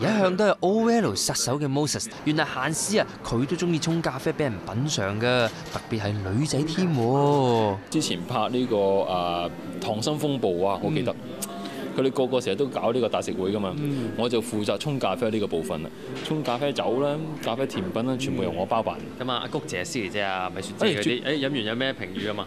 一向都係 OL 殺手嘅 Moses，原來閒時啊，佢都中意沖咖啡俾人品嚐噶，特別係女仔添。之前拍呢、個誒、呃《溏心風暴》啊，我記得。佢哋個個成日都搞呢個大食會噶嘛，我就負責沖咖啡呢個部分啦，沖咖啡酒啦、咖啡甜品啦，全部由我包辦。咁啊，阿谷姐、師姐啊、米雪姐嗰啲。姐嗰啲，誒飲完有咩評語啊嘛？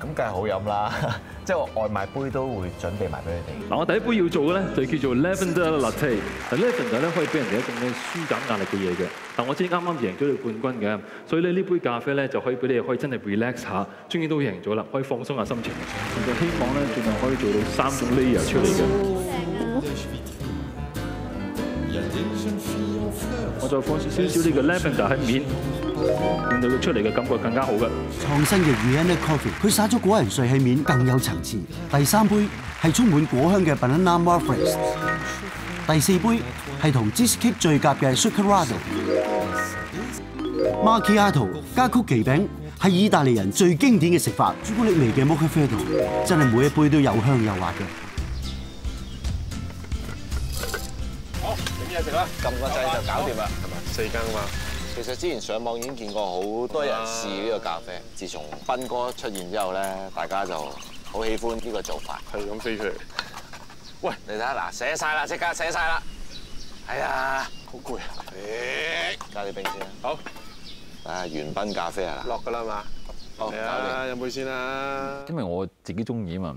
咁梗係好飲啦，即係我外賣杯都會準備埋俾你哋。嗱，我第一杯要做嘅咧就叫做 Lavender Latte。嗱，Lavender 咧可以俾人哋一種咧舒減壓力嘅嘢嘅。但我知啱啱贏咗你冠軍嘅，所以咧呢杯咖啡咧就可以俾你哋可以真係 relax 下，終於都贏咗啦，可以放鬆下心情。我就希望咧儘量可以做到三種 layer 出嚟嘅。我再放少少呢個 Levender 喺面，令到佢出嚟嘅感覺更加好嘅。創新嘅 Rihanna Coffee，佢灑咗果仁碎喺面，更有層次。第三杯係充滿果香嘅 Banana Muffins。第四杯係同 cheesecake 最夾嘅 Zuccherado。Macchiato 加曲奇餅係意大利人最經典嘅食法，朱古力味嘅 Mochaffretto 真係每一杯都有香有滑嘅。撳個掣就搞掂啦，係咪？四更嘛。其實之前上網已經見過好多人試呢個咖啡，自從斌哥出現之後咧，大家就好喜歡呢個做法。係咁飛出嚟。喂，你睇下嗱，寫晒啦，即刻寫晒啦。係啊，好攰啊。加啲冰先啦。好。啊，元彬咖啡啊。落㗎啦嘛。好，搞掂。飲杯先啦。因為我自己中意啊嘛，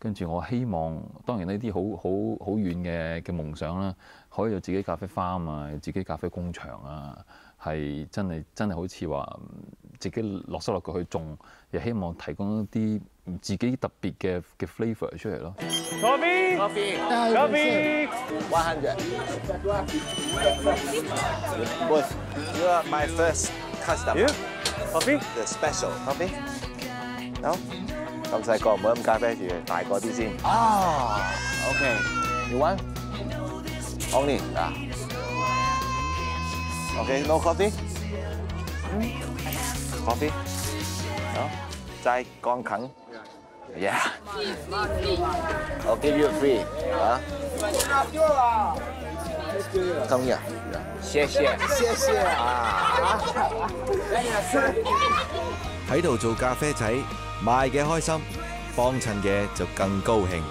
跟住我希望當然呢啲好好好遠嘅嘅夢想啦，可以有自己咖啡 farm 啊，有自己咖啡工場啊，係真係真係好似話自己落手落腳去種，又希望提供一啲自己特別嘅嘅 flavour 出嚟咯。Coffee. Coffee. Coffee. One hundred. 咁細個唔好飲咖啡住，大個啲先。啊，OK。You want? Only 啊。OK, no coffee? Coffee? No? 齋鋼琴。Yeah. I'll give you free. 啊。Come here. 謝謝。謝謝啊。喺度做咖啡仔，卖嘅开心，帮衬嘅就更高兴。